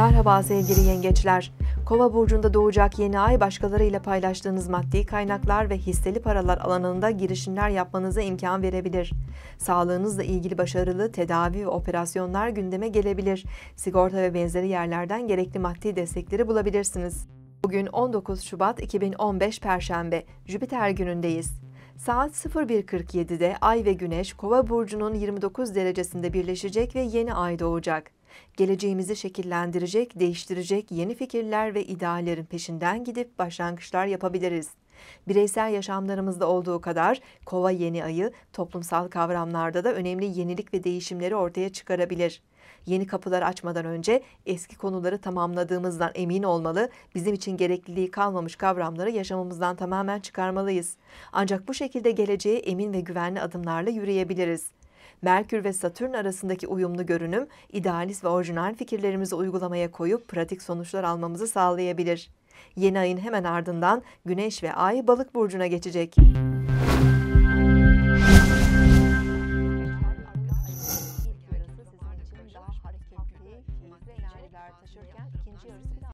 Merhaba sevgili yengeçler. Kova burcunda doğacak yeni ay başkalarıyla paylaştığınız maddi kaynaklar ve hisseli paralar alanında girişimler yapmanıza imkan verebilir. Sağlığınızla ilgili başarılı tedavi ve operasyonlar gündeme gelebilir. Sigorta ve benzeri yerlerden gerekli maddi destekleri bulabilirsiniz. Bugün 19 Şubat 2015 Perşembe, Jüpiter günündeyiz. Saat 01.47'de Ay ve Güneş Kova burcunun 29 derecesinde birleşecek ve yeni ay doğacak. Geleceğimizi şekillendirecek, değiştirecek yeni fikirler ve ideallerin peşinden gidip başlangıçlar yapabiliriz. Bireysel yaşamlarımızda olduğu kadar Kova yeni ayı toplumsal kavramlarda da önemli yenilik ve değişimleri ortaya çıkarabilir. Yeni kapılar açmadan önce eski konuları tamamladığımızdan emin olmalı, bizim için gerekliliği kalmamış kavramları yaşamımızdan tamamen çıkarmalıyız. Ancak bu şekilde geleceğe emin ve güvenli adımlarla yürüyebiliriz. Merkür ve Satürn arasındaki uyumlu görünüm, idealist ve orijinal fikirlerimizi uygulamaya koyup pratik sonuçlar almamızı sağlayabilir. Yeni ayın hemen ardından Güneş ve Ay Balık burcuna geçecek.